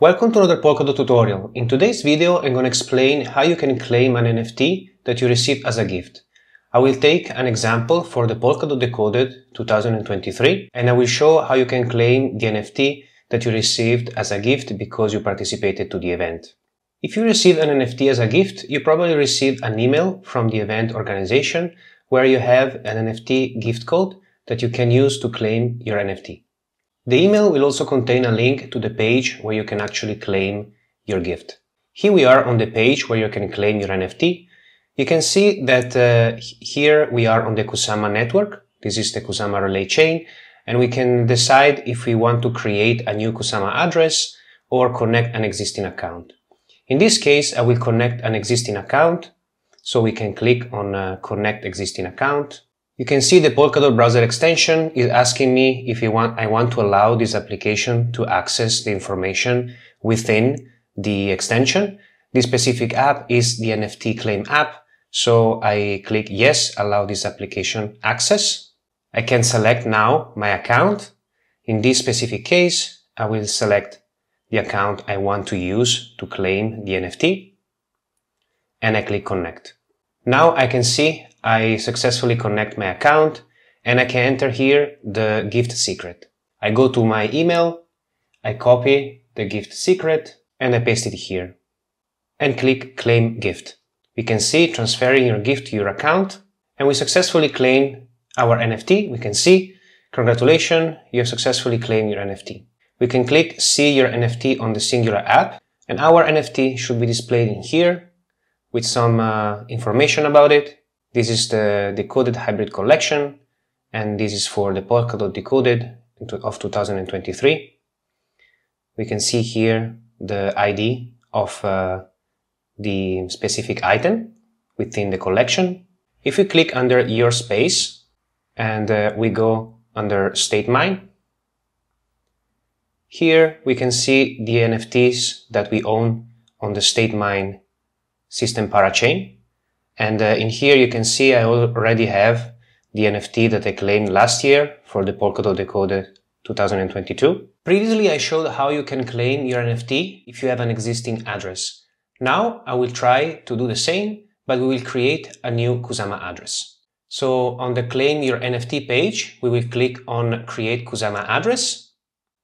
Welcome to another Polkadot tutorial. In today's video, I'm going to explain how you can claim an NFT that you received as a gift. I will take an example for the Polkadot Decoded 2023 and I will show how you can claim the NFT that you received as a gift because you participated to the event. If you received an NFT as a gift, you probably received an email from the event organization where you have an NFT gift code that you can use to claim your NFT. The email will also contain a link to the page where you can actually claim your gift. Here we are on the page where you can claim your NFT. You can see that uh, here we are on the Kusama network. This is the Kusama relay chain and we can decide if we want to create a new Kusama address or connect an existing account. In this case, I will connect an existing account. So we can click on uh, connect existing account you can see the Polkadot browser extension is asking me if you want, I want to allow this application to access the information within the extension. This specific app is the NFT claim app. So I click yes, allow this application access. I can select now my account. In this specific case, I will select the account I want to use to claim the NFT and I click connect. Now I can see I successfully connect my account and I can enter here the gift secret. I go to my email, I copy the gift secret and I paste it here and click claim gift. We can see transferring your gift to your account and we successfully claim our NFT. We can see, congratulations, you have successfully claimed your NFT. We can click see your NFT on the singular app and our NFT should be displayed in here with some uh, information about it this is the decoded hybrid collection, and this is for the Polkadot decoded of 2023. We can see here the ID of uh, the specific item within the collection. If we click under your space and uh, we go under Statemine, here we can see the NFTs that we own on the Statemine system parachain. And uh, in here you can see I already have the NFT that I claimed last year for the Polkadot Decoded 2022. Previously I showed how you can claim your NFT if you have an existing address. Now I will try to do the same, but we will create a new Kusama address. So on the claim your NFT page, we will click on create Kusama address.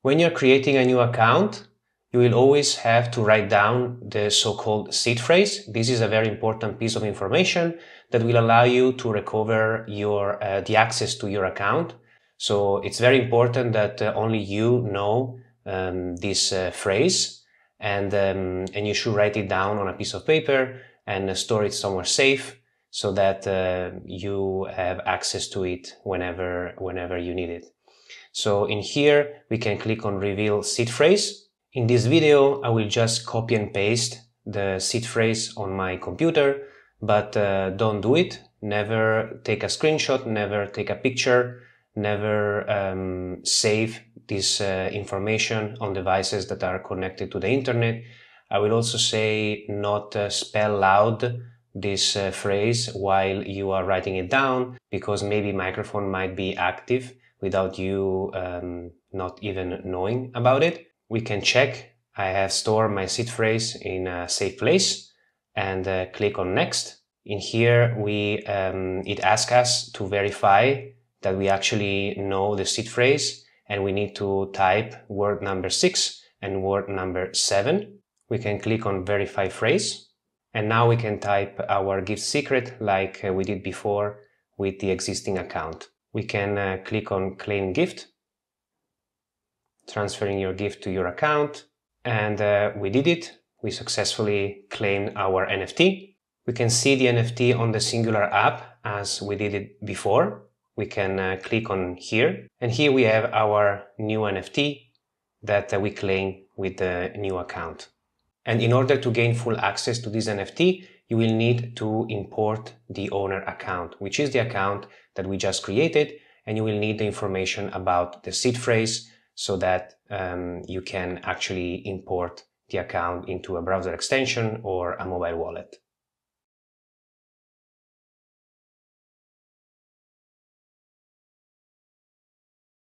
When you're creating a new account, you will always have to write down the so-called seed phrase. This is a very important piece of information that will allow you to recover your uh, the access to your account. So it's very important that uh, only you know um, this uh, phrase and um, and you should write it down on a piece of paper and store it somewhere safe so that uh, you have access to it whenever whenever you need it. So in here we can click on reveal seed phrase in this video, I will just copy and paste the seed phrase on my computer, but uh, don't do it. Never take a screenshot, never take a picture, never um, save this uh, information on devices that are connected to the internet. I will also say not uh, spell loud this uh, phrase while you are writing it down because maybe microphone might be active without you um, not even knowing about it we can check I have stored my seed phrase in a safe place and uh, click on next. In here, we um, it asks us to verify that we actually know the seed phrase and we need to type word number six and word number seven. We can click on verify phrase and now we can type our gift secret like uh, we did before with the existing account. We can uh, click on claim gift transferring your gift to your account. And uh, we did it. We successfully claimed our NFT. We can see the NFT on the Singular app as we did it before. We can uh, click on here. And here we have our new NFT that uh, we claim with the new account. And in order to gain full access to this NFT, you will need to import the owner account, which is the account that we just created. And you will need the information about the seed phrase, so that um, you can actually import the account into a browser extension or a mobile wallet.